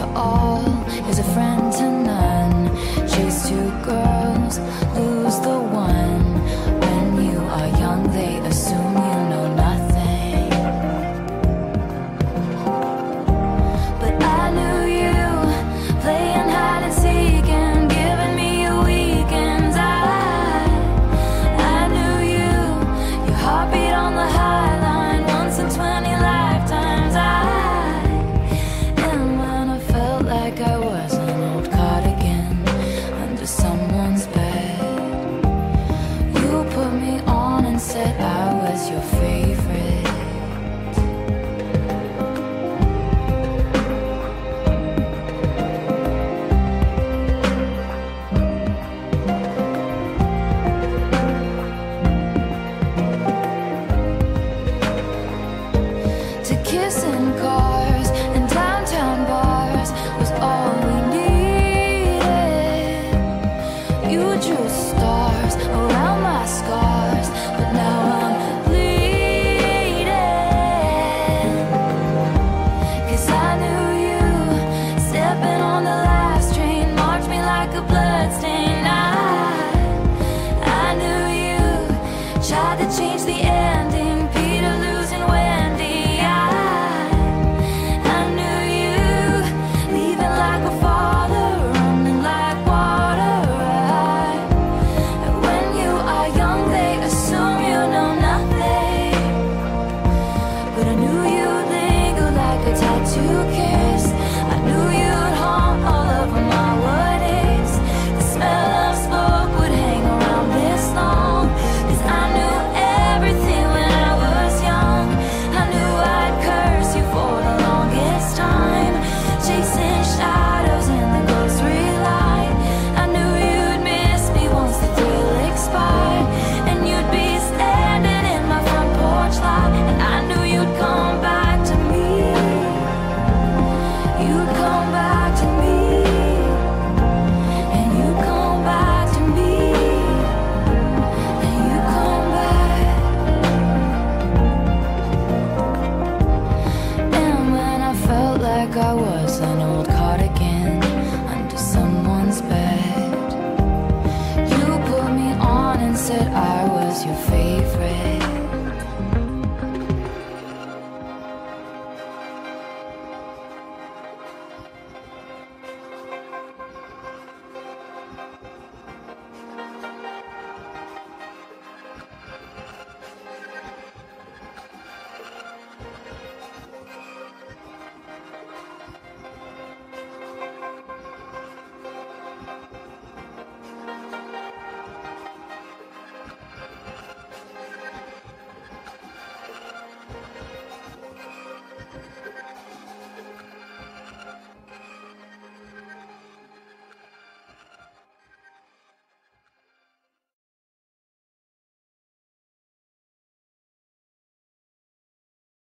to all your face. like a bloodstain. your face.